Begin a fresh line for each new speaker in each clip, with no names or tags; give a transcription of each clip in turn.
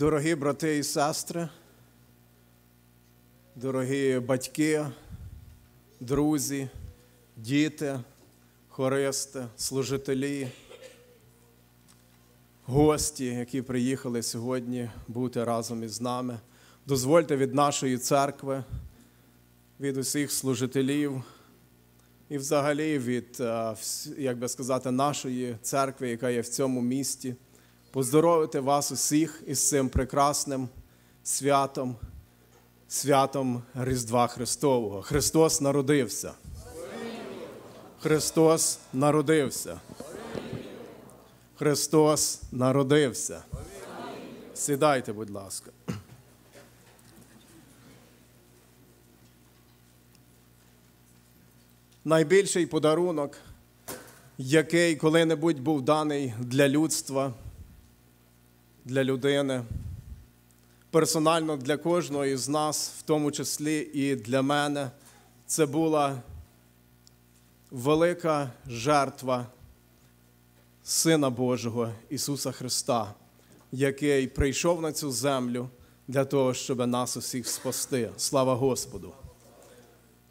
Дорогі брати і сестри, дорогі батьки, друзі, діти, хористи, служителі, гості, які приїхали сьогодні бути разом із нами, дозвольте від нашої церкви, від усіх служителів і взагалі від, е, як би сказати, нашої церкви, яка є в цьому місті поздоровити вас усіх із цим прекрасним святом, святом Різдва Христового. Христос народився. Христос народився. Христос народився. Сідайте, будь ласка. Найбільший подарунок, який коли-небудь був даний для людства, для людини, персонально для кожного із нас, в тому числі і для мене, це була велика жертва Сина Божого Ісуса Христа, який прийшов на цю землю для того, щоб нас усіх спасти. Слава Господу!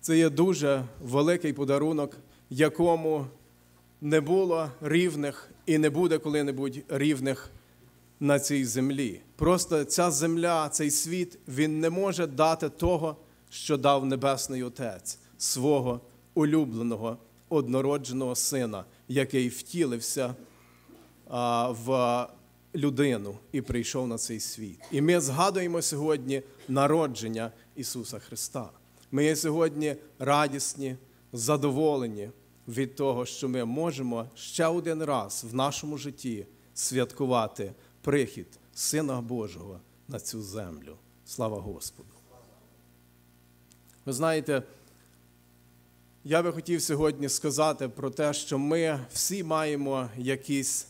Це є дуже великий подарунок, якому не було рівних і не буде коли-небудь рівних на цій землі. Просто ця земля, цей світ, він не може дати того, що дав Небесний Отець, свого улюбленого однородженого сина, який втілився в людину і прийшов на цей світ. І ми згадуємо сьогодні народження Ісуса Христа. Ми є сьогодні радісні, задоволені від того, що ми можемо ще один раз в нашому житті святкувати прихід Сина Божого на цю землю. Слава Господу! Ви знаєте, я би хотів сьогодні сказати про те, що ми всі маємо якийсь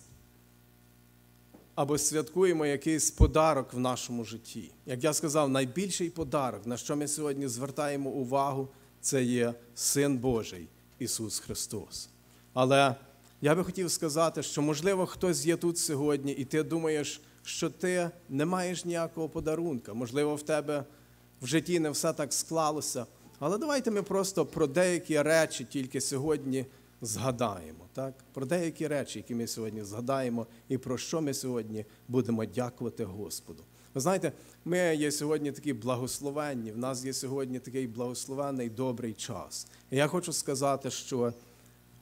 або святкуємо якийсь подарок в нашому житті. Як я сказав, найбільший подарок, на що ми сьогодні звертаємо увагу, це є Син Божий Ісус Христос. Але я би хотів сказати, що, можливо, хтось є тут сьогодні, і ти думаєш, що ти не маєш ніякого подарунка. Можливо, в тебе в житті не все так склалося. Але давайте ми просто про деякі речі тільки сьогодні згадаємо. Так? Про деякі речі, які ми сьогодні згадаємо, і про що ми сьогодні будемо дякувати Господу. Ви знаєте, ми є сьогодні такі благословенні, в нас є сьогодні такий благословенний добрий час. І я хочу сказати, що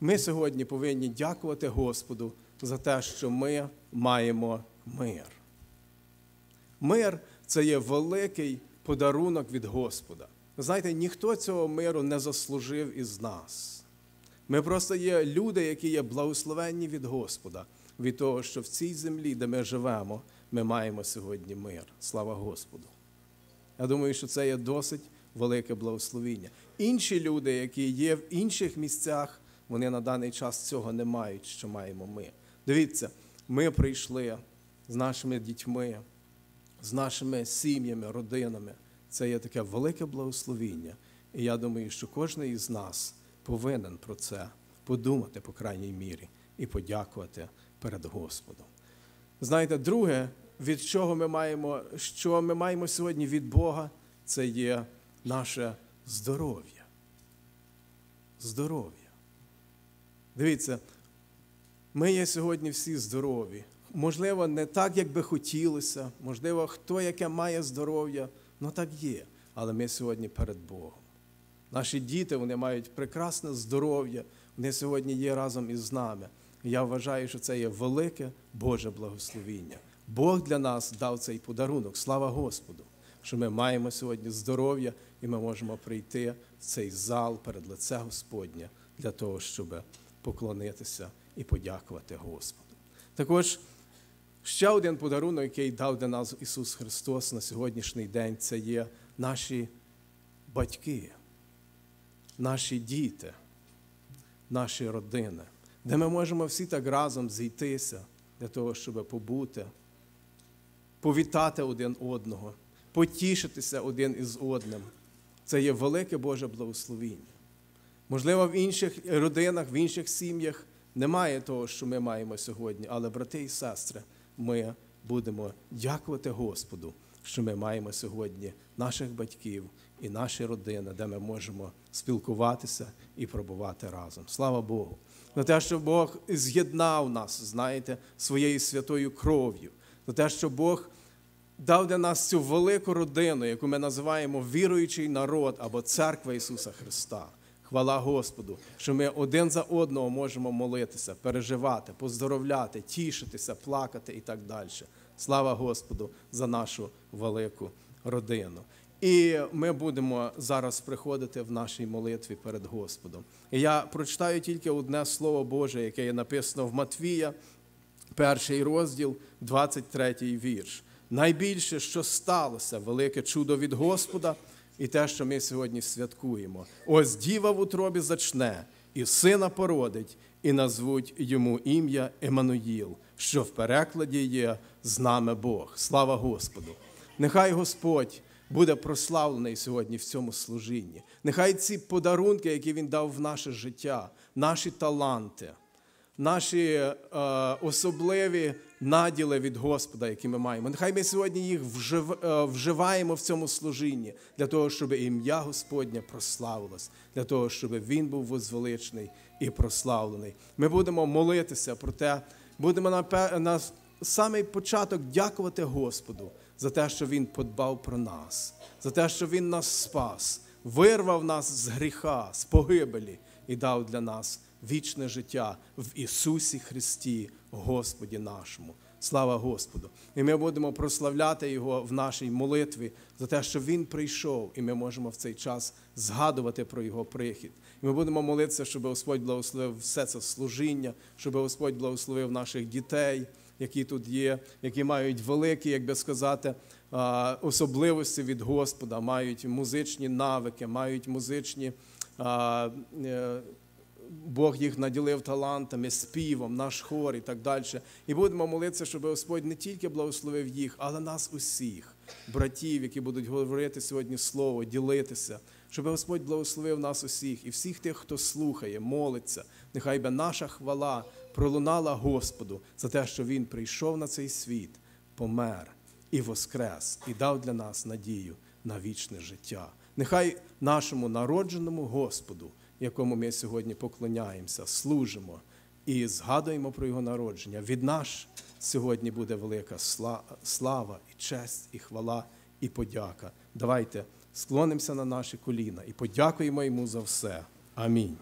ми сьогодні повинні дякувати Господу за те, що ми маємо мир. Мир це є великий подарунок від Господа. Знаєте, ніхто цього миру не заслужив із нас. Ми просто є люди, які є благословенні від Господа, від того, що в цій землі, де ми живемо, ми маємо сьогодні мир. Слава Господу. Я думаю, що це є досить велике благословіння. Інші люди, які є в інших місцях, вони на даний час цього не мають, що маємо ми. Дивіться, ми прийшли з нашими дітьми, з нашими сім'ями, родинами. Це є таке велике благословіння. І я думаю, що кожен із нас повинен про це подумати, по крайній мірі, і подякувати перед Господом. Знаєте, друге, від чого ми маємо, що ми маємо сьогодні від Бога, це є наше здоров'я. Здоров'я. Дивіться, ми є сьогодні всі здорові. Можливо, не так, як би хотілося, можливо, хто яке має здоров'я, ну так є. Але ми сьогодні перед Богом. Наші діти вони мають прекрасне здоров'я, вони сьогодні є разом із нами. Я вважаю, що це є велике Боже благословіння. Бог для нас дав цей подарунок. Слава Господу, що ми маємо сьогодні здоров'я і ми можемо прийти в цей зал перед лице Господня для того, щоб поклонитися і подякувати Господу. Також ще один подарунок, який дав для нас Ісус Христос на сьогоднішній день, це є наші батьки, наші діти, наші родини, де ми можемо всі так разом зійтися для того, щоб побути, повітати один одного, потішитися один із одним. Це є велике Боже благословіння. Можливо, в інших родинах, в інших сім'ях немає того, що ми маємо сьогодні, але, брати і сестри, ми будемо дякувати Господу, що ми маємо сьогодні наших батьків і наші родини, де ми можемо спілкуватися і пробувати разом. Слава Богу! На те, що Бог з'єднав нас, знаєте, своєю святою кров'ю, на те, що Бог дав для нас цю велику родину, яку ми називаємо віруючий народ або церква Ісуса Христа. Хвала Господу, що ми один за одного можемо молитися, переживати, поздоровляти, тішитися, плакати і так далі. Слава Господу за нашу велику родину. І ми будемо зараз приходити в нашій молитві перед Господом. І я прочитаю тільки одне слово Боже, яке є написано в Матвія, перший розділ, 23 вірш. Найбільше, що сталося, велике чудо від Господа, і те, що ми сьогодні святкуємо. Ось діва в утробі зачне, і сина породить, і назвуть йому ім'я Еммануїл, що в перекладі є з нами Бог. Слава Господу! Нехай Господь буде прославлений сьогодні в цьому служінні. Нехай ці подарунки, які Він дав в наше життя, наші таланти, наші е, особливі наділи від Господа, які ми маємо. Нехай ми сьогодні їх е, вживаємо в цьому служінні для того, щоб ім'я Господнє прославилось, для того, щоб Він був возвеличений і прославлений. Ми будемо молитися про те, будемо на, на самий початок дякувати Господу за те, що Він подбав про нас, за те, що Він нас спас, вирвав нас з гріха, з погибелі і дав для нас вічне життя в Ісусі Христі, Господі нашому. Слава Господу! І ми будемо прославляти Його в нашій молитві за те, що Він прийшов, і ми можемо в цей час згадувати про Його прихід. І ми будемо молитися, щоб Господь благословив все це служіння, щоб Господь благословив наших дітей, які тут є, які мають великі, як би сказати, особливості від Господа, мають музичні навики, мають музичні. Бог їх наділив талантами, співом, наш хор і так далі. І будемо молитися, щоб Господь не тільки благословив їх, але нас усіх, братів, які будуть говорити сьогодні слово, ділитися, щоб Господь благословив нас усіх і всіх тих, хто слухає, молиться. Нехай би наша хвала пролунала Господу за те, що Він прийшов на цей світ, помер і воскрес, і дав для нас надію на вічне життя. Нехай нашому народженому Господу якому ми сьогодні поклоняємося, служимо і згадуємо про його народження. Від нас сьогодні буде велика слава, і честь, і хвала, і подяка. Давайте склонимося на наші коліна і подякуємо йому за все. Амінь.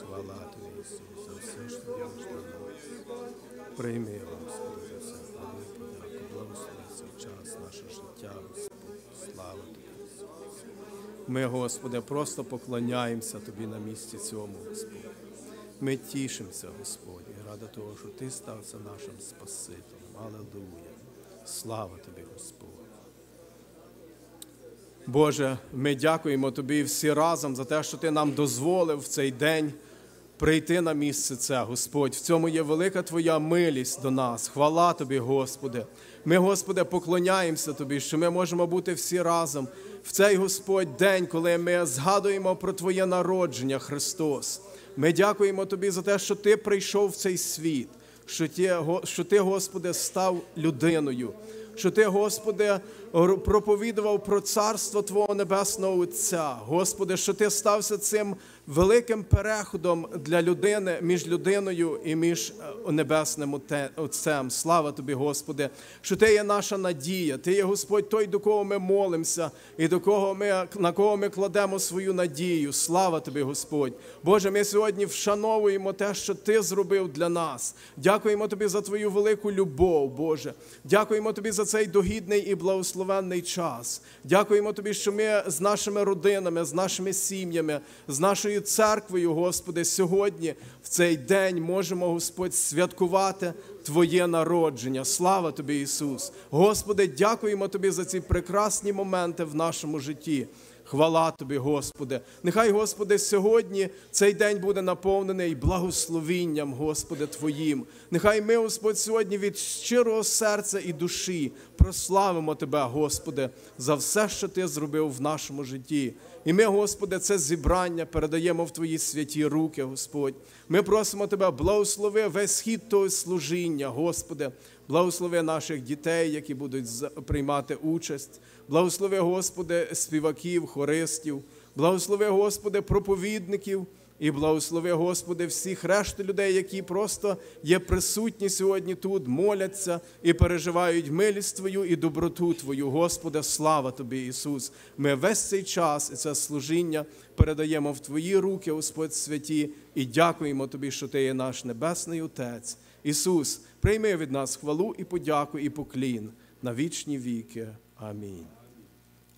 Хвала тобі, Ісус. За все, що ти робиш для нас. Прийми, Господи, за все. Хвалу подяку. Благослови цей час, наше життя, Господь. Слава тобі. Ми, Господи, просто поклоняємося Тобі на місці цьому, Господь. Ми тішимося, Господь, і рада того, що Ти стався нашим Спасителем. Аллилуйя. Слава Тобі, Господь. Боже, ми дякуємо Тобі всі разом за те, що Ти нам дозволив в цей день прийти на місце це, Господь. В цьому є велика Твоя милість до нас. Хвала Тобі, Господи. Ми, Господи, поклоняємося Тобі, що ми можемо бути всі разом в цей Господь день, коли ми згадуємо про Твоє народження, Христос. Ми дякуємо Тобі за те, що Ти прийшов в цей світ, що Ти, що Ти, Господи, став людиною, що Ти, Господи, проповідував про царство Твого Небесного Отця. Господи, що Ти стався цим великим переходом для людини між людиною і між е, небесним Отцем. Слава тобі, Господи, що Ти є наша надія, Ти є Господь, той, до кого ми молимося, і до кого ми на кого ми кладемо свою надію. Слава тобі, Господь. Боже, ми сьогодні вшановуємо те, що Ти зробив для нас. Дякуємо Тобі за Твою велику любов, Боже. Дякуємо Тобі за цей догідний і благословенний час. Дякуємо Тобі, що ми з нашими родинами, з нашими сім'ями, з нашою церквою, Господи, сьогодні, в цей день можемо, Господь, святкувати Твоє народження. Слава Тобі, Ісус! Господи, дякуємо Тобі за ці прекрасні моменти в нашому житті. Хвала тобі, Господи. Нехай, Господи, сьогодні цей день буде наповнений благословінням, Господи, Твоїм. Нехай ми, Господь, сьогодні від щирого серця і душі прославимо Тебе, Господи, за все, що Ти зробив в нашому житті. І ми, Господи, це зібрання передаємо в Твої святі руки, Господь. Ми просимо Тебе, благослови весь хід того служіння, Господи, благослови наших дітей, які будуть приймати участь. Благослови, Господи, співаків, хористів, благослови, Господи, проповідників. І благослови, Господи, всіх решту людей, які просто є присутні сьогодні тут, моляться і переживають милість Твою і доброту Твою. Господи, слава Тобі, Ісус. Ми весь цей час і це служіння передаємо в Твої руки, Господь святі, і дякуємо Тобі, що Ти є наш Небесний Отець. Ісус, прийми від нас хвалу і подяку, і поклін на вічні віки. Амінь.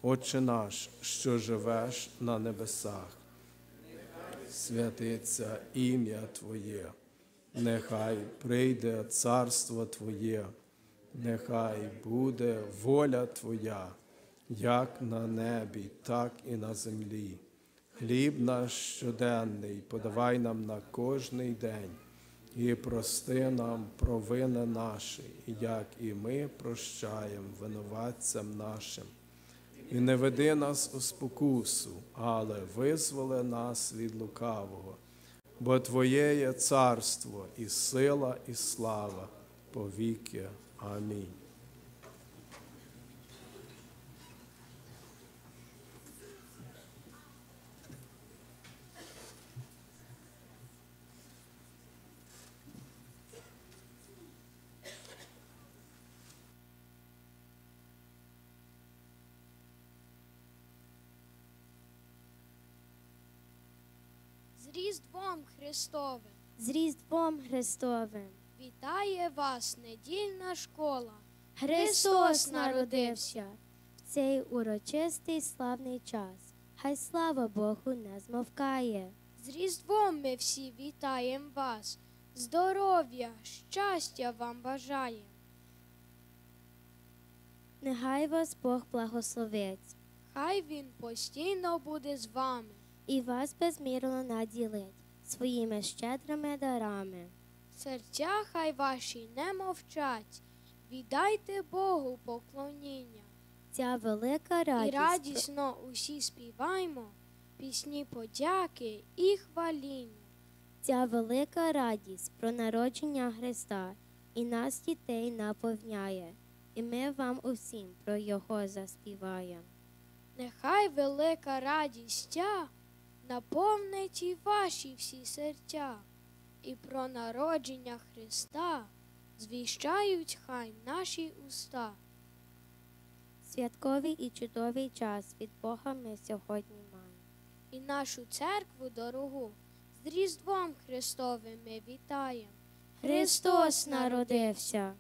Отче наш, що живеш на небесах святиться ім'я Твоє, нехай прийде царство Твоє, нехай буде воля Твоя, як на небі, так і на землі. Хліб наш щоденний подавай нам на кожний день, і прости нам провини наші, як і ми прощаємо винуватцям нашим. І не веди нас у спокусу, але визволи нас від лукавого. Бо Твоє є царство, і сила, і слава повіки. Амінь.
З Різдвом Христовим
З Різдвом Христовим
вітає вас недільна школа.
Христос народився в цей урочистий славний час. Хай слава Богу не змовкає.
З Різдвом ми всі вітаємо вас. Здоров'я, щастя вам бажаємо.
Нехай вас Бог благословить
Хай він постійно буде з вами.
і вас безмірно наділить своїми щедрими дарами.
Серця хай ваші не мовчать. Віддайте Богу поклоніння.
Ця велика радість.
І радісно усі співаймо пісні подяки і хваління.
Ця велика радість про народження Христа і нас, дітей, наповняє, і ми вам усім про Його заспіваємо.
Нехай велика радість ця наповнить і ваші всі серця, і про народження Христа звіщають хай наші уста.
Святковий і чудовий час від Бога ми сьогодні маємо.
І нашу церкву дорогу з Різдвом Христовим ми вітаємо.
Христос народився.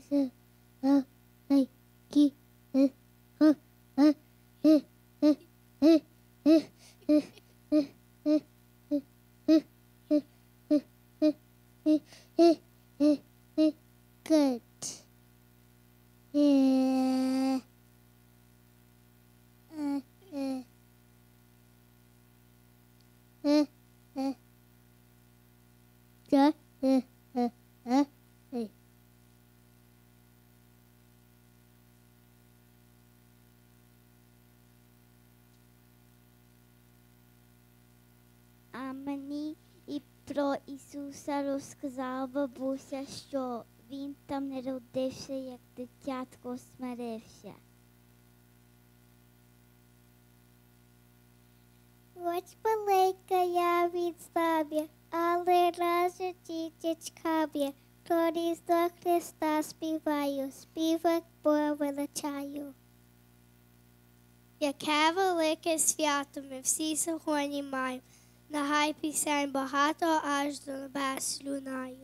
是呃哎一嗯嗯嗯嗯嗯
嗯嗯嗯嗯嗯嗯嗯嗯嗯嗯嗯嗯嗯嗯 good yeah
uh uh
uh мені і про Ісуса розказала бабуся, що він там народився, як дитятко смирився.
Ось велика я від славі, але разу дітечкаві, про різдво Христа співаю, співак Бога величаю.
Яке велике свято ми всі сьогодні маємо. Нагай пісень багато аж до небес лунаю.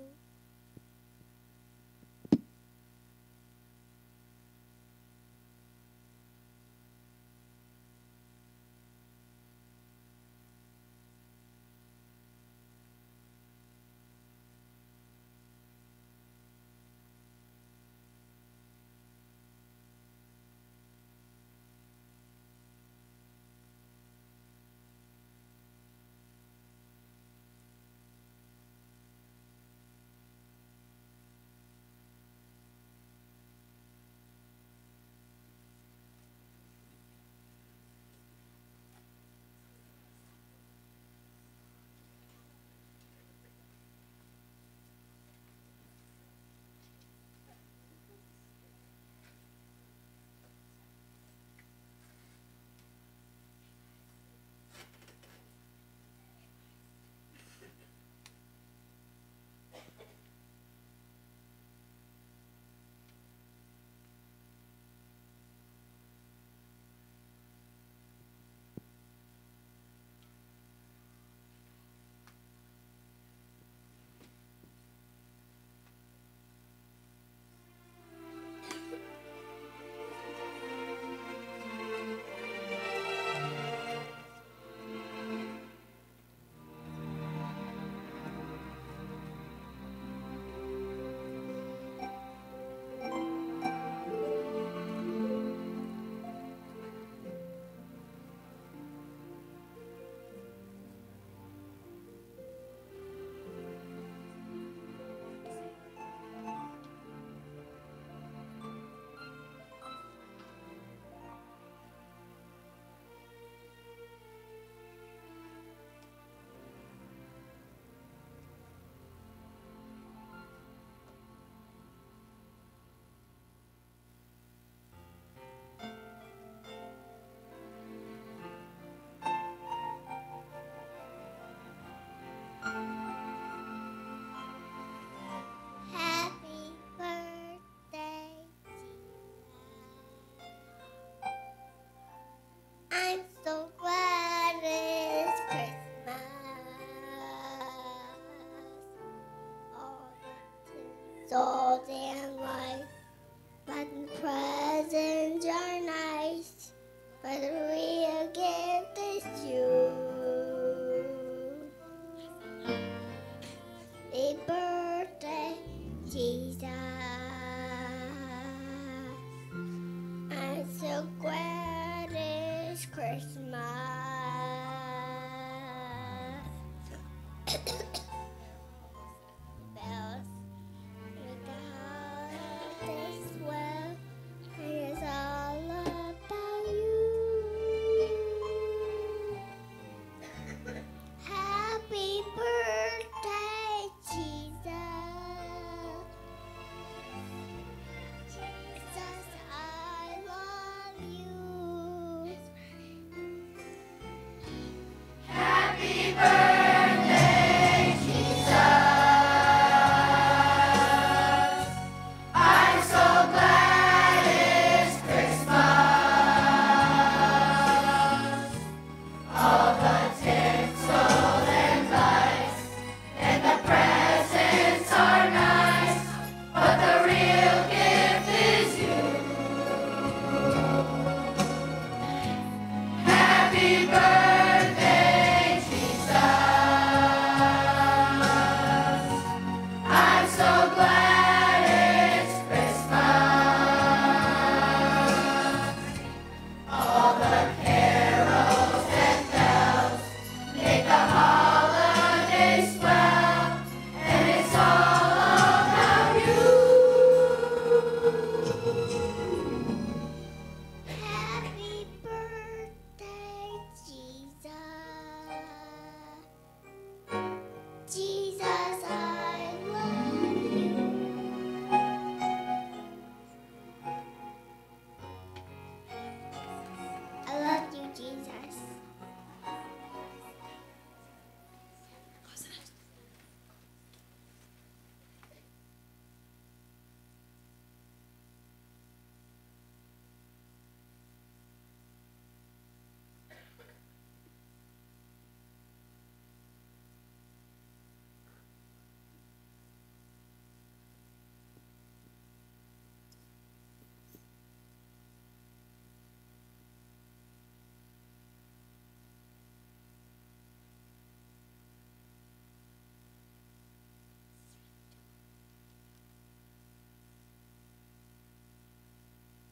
Old and life, but the presents are nice. But the real gift is you. Happy birthday, Jesus. I'm so glad it's Christmas.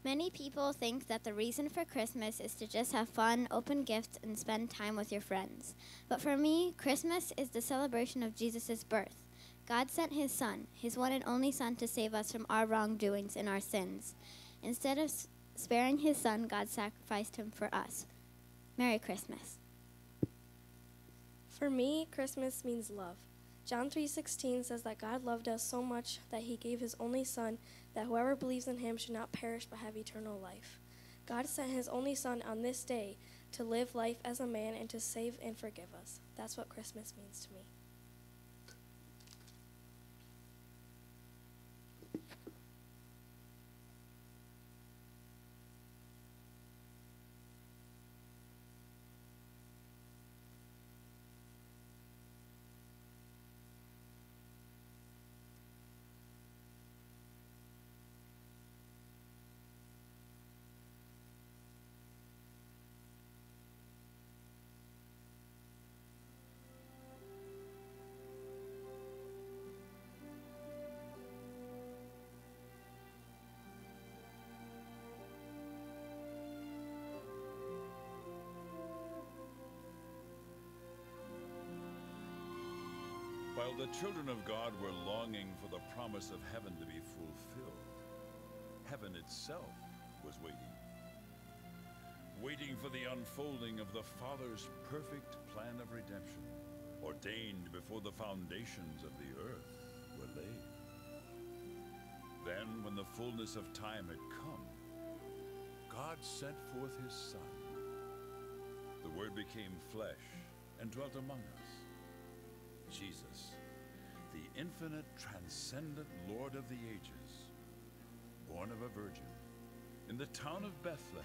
Many people think that the reason for Christmas is to just have fun, open gifts, and spend time with your friends. But for me, Christmas is the celebration of Jesus' birth. God sent his Son, his one and only Son, to save us from our wrongdoings and our sins. Instead of sparing his Son, God sacrificed him for us. Merry Christmas.
For me, Christmas means love. John 3:16 says that God loved us so much that he gave his only son that whoever believes in him should not perish but have eternal life. God sent his only son on this day to live life as a man and to save and forgive us. That's what Christmas means to me.
While the children of God were longing for the promise of heaven to be fulfilled, heaven itself was waiting. Waiting for the unfolding of the Father's perfect plan of redemption, ordained before the foundations of the earth were laid. Then, when the fullness of time had come, God sent forth his Son. The Word became flesh and dwelt among us. Jesus, the infinite, transcendent Lord of the ages, born of a virgin, in the town of Bethlehem,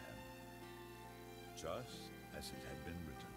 just as it had been written.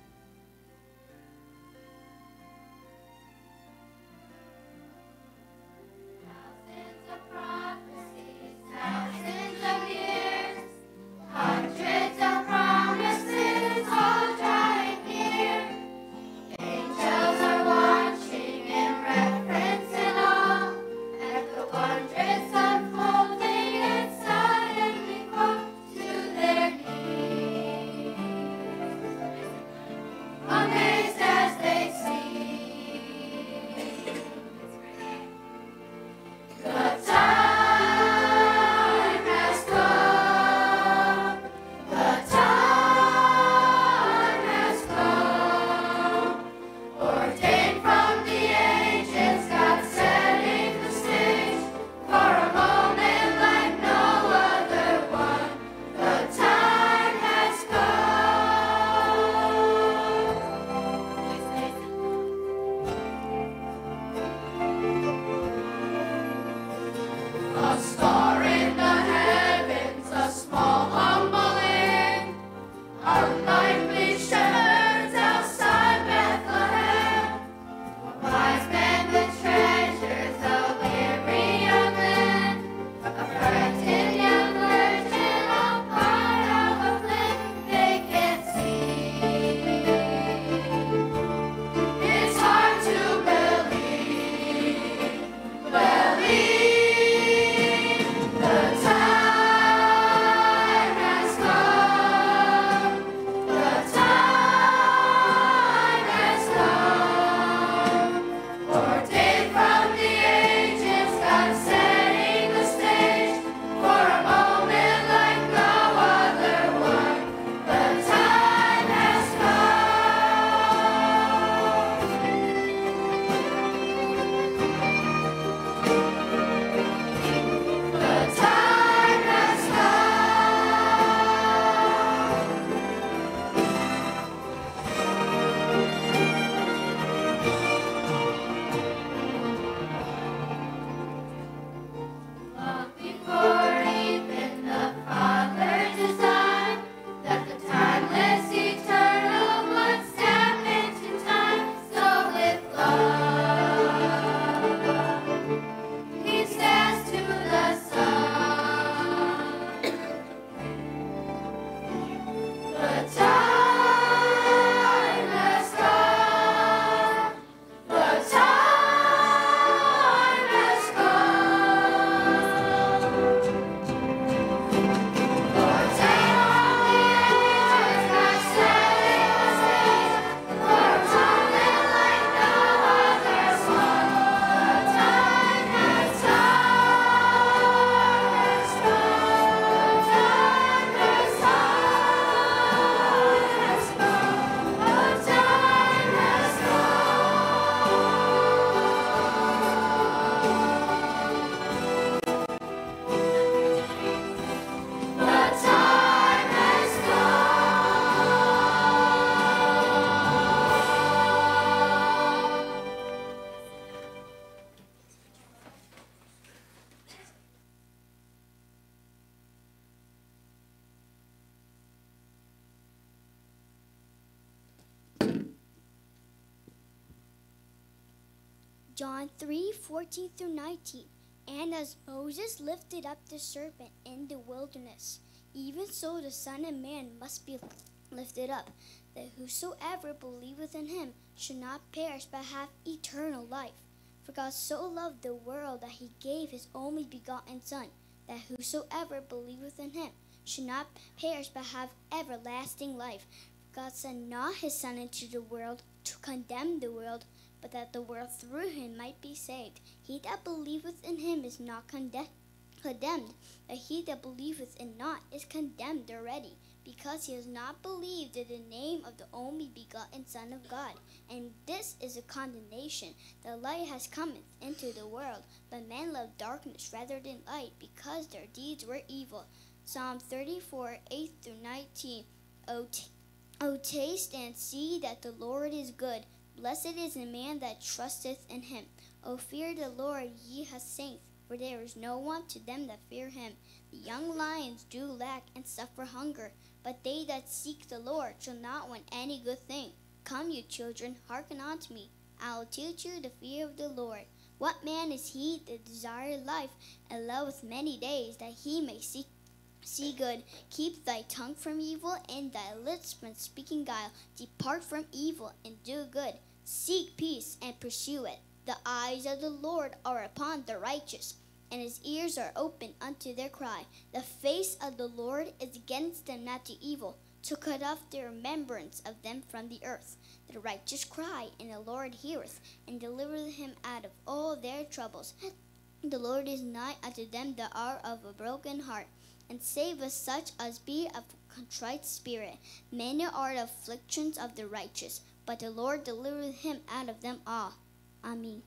John 3 14 through 19. And as Moses lifted up the serpent in the wilderness, even so the Son of Man must be lifted up, that whosoever believeth in him should not perish but have eternal life. For God so loved the world that he gave his only begotten Son, that whosoever believeth in him should not perish but have everlasting life. For God sent not his Son into the world to condemn the world, but that the world through him might be saved. He that believeth in him is not conde- condemned, but he that believeth in not is condemned already, because he has not believed in the name of the only begotten Son of God. And this is a condemnation. The light has come into the world, but men love darkness rather than light, because their deeds were evil. Psalm 34, 8 through 19. O, o taste and see that the Lord is good. Blessed is the man that trusteth in him. O fear the Lord, ye his saints, for there is no want to them that fear him. The young lions do lack and suffer hunger, but they that seek the Lord shall not want any good thing. Come, you children, hearken unto me. I will teach you the fear of the Lord. What man is he that desireth life and loveth many days, that he may seek See good, keep thy tongue from evil, and thy lips from speaking guile. Depart from evil and do good. Seek peace and pursue it. The eyes of the Lord are upon the righteous, and his ears are open unto their cry. The face of the Lord is against them that do evil, to cut off the remembrance of them from the earth. The righteous cry, and the Lord heareth, and delivereth him out of all their troubles. The Lord is nigh unto them that are of a broken heart and save us such as be of contrite spirit. Many are the afflictions of the righteous, but the Lord delivered him out of them all. Amen.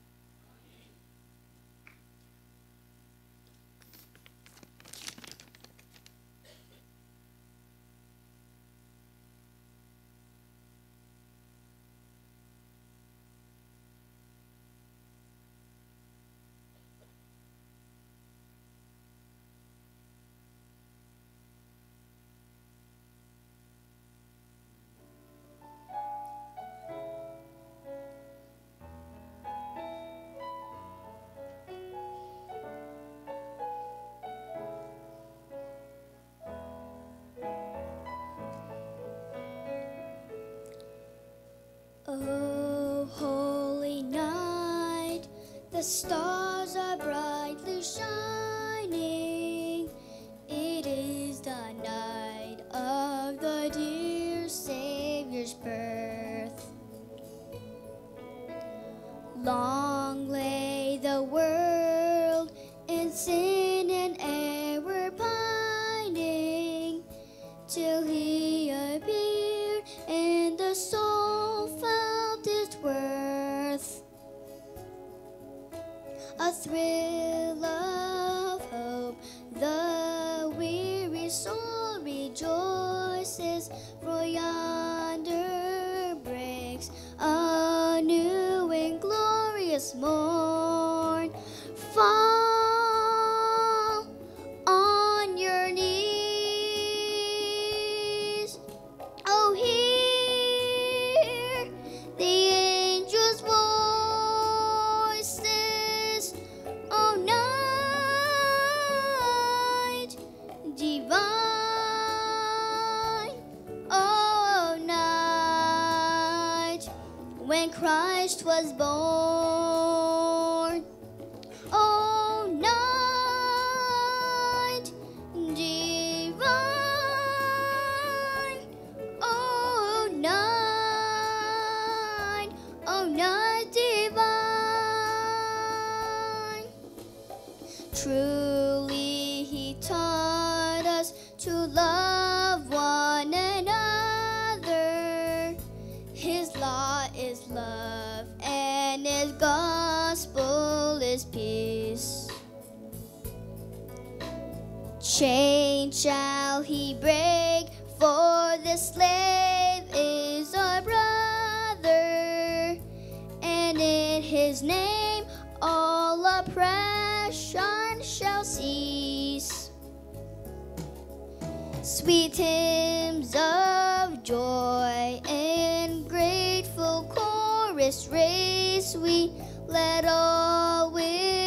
Sweet hymns of joy and grateful chorus raise we, let all within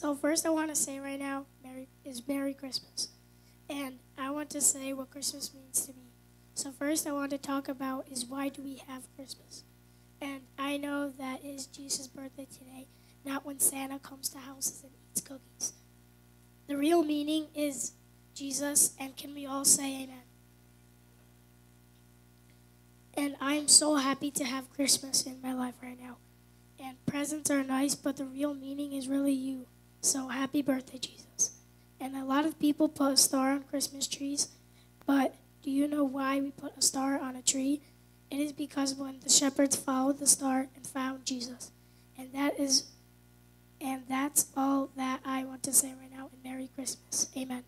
So first, I want to say right now, Merry is Merry Christmas, and I want to say what Christmas means to me. So first, I want to talk about is why do we have Christmas, and I know that is Jesus' birthday today, not when Santa comes to houses and eats cookies. The real meaning is Jesus, and can we all say Amen? And I'm so happy to have Christmas in my life right now. And presents are nice, but the real meaning is really you. So happy birthday, Jesus. And a lot of people put a star on Christmas trees, but do you know why we put a star on a tree? It is because when the shepherds followed the star and found Jesus. And that is and that's all that I want to say right now. And Merry Christmas. Amen.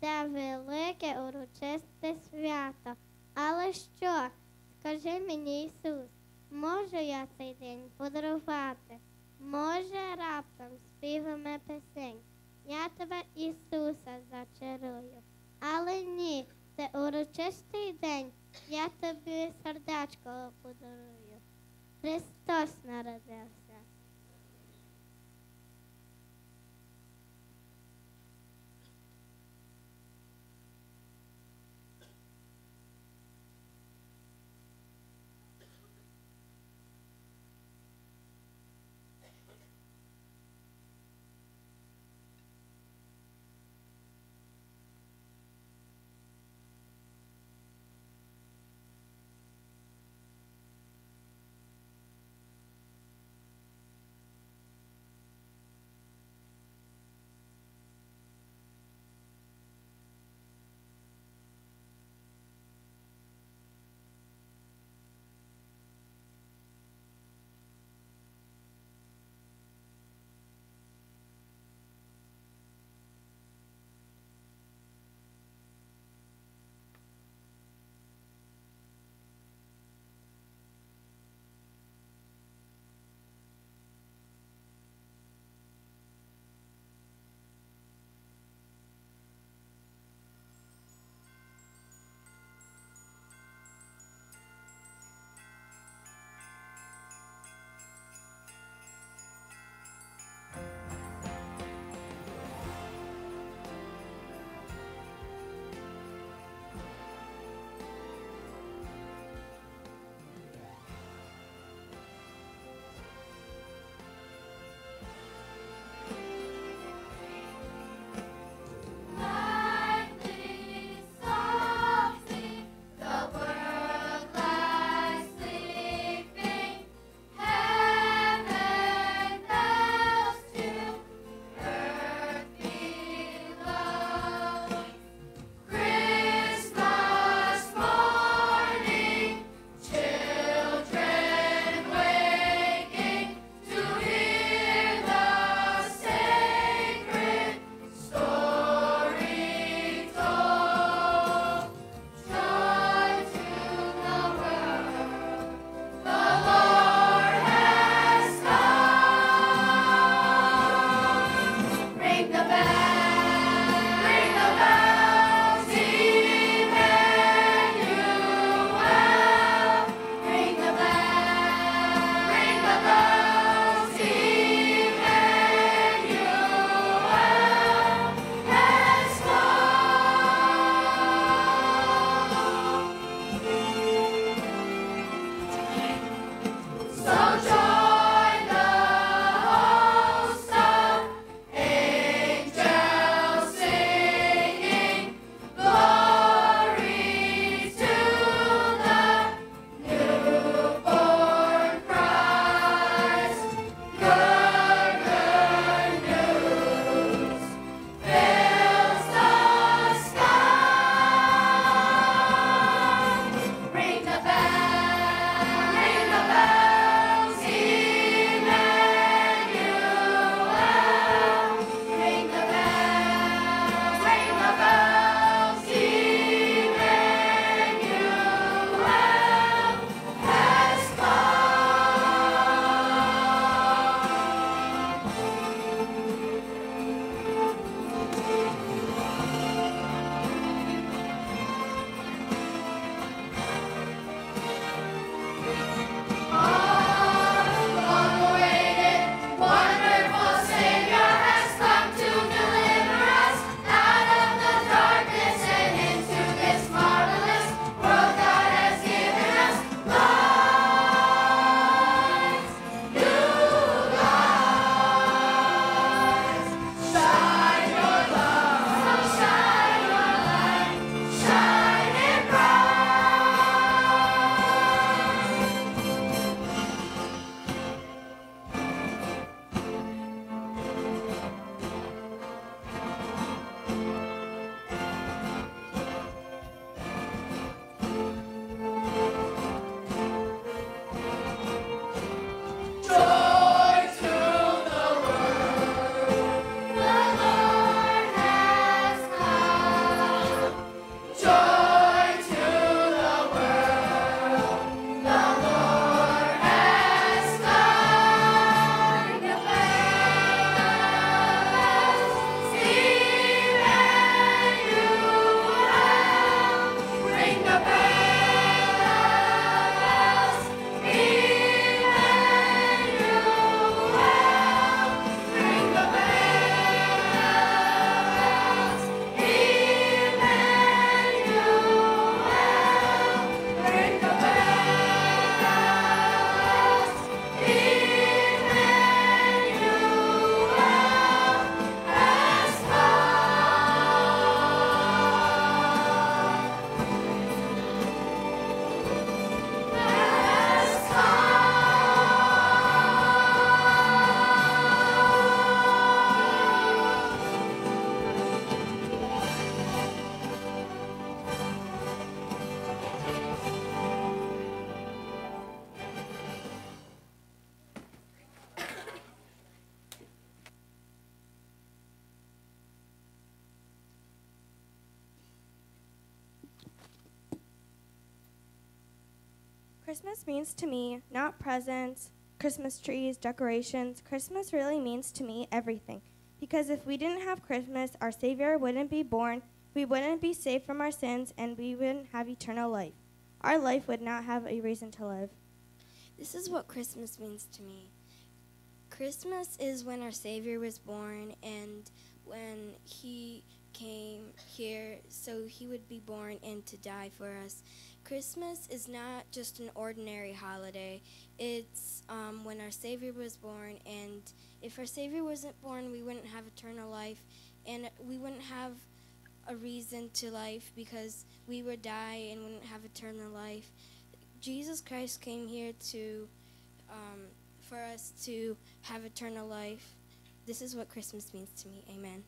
Це велике урочисте свято. Але що? Скажи мені, Ісус, можу я цей день подарувати? Може, раптом співами пісень. Я тебе, Ісуса, зачарую. Але ні, це урочистий день. Я тобі сердечко подарую. Христос народився.
Means to me not presents, Christmas trees, decorations. Christmas really means to me everything. Because if we didn't have Christmas, our Savior wouldn't be born, we wouldn't be saved from our sins, and we wouldn't have eternal life. Our life would not have a reason to live.
This is what Christmas means to me. Christmas is when our Savior was born and when He came here so He would be born and to die for us. Christmas is not just an ordinary holiday. It's um, when our Savior was born, and if our Savior wasn't born, we wouldn't have eternal life, and we wouldn't have a reason to life because we would die and wouldn't have eternal life. Jesus Christ came here to um, for us to have eternal life. This is what Christmas means to me. Amen.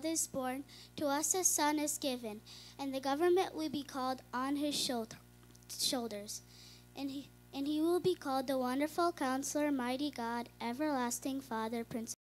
Child is born, to us a son is given, and the government will be called on his shoulder, shoulders. And he, and he will be called the Wonderful Counselor, Mighty God, Everlasting Father, Prince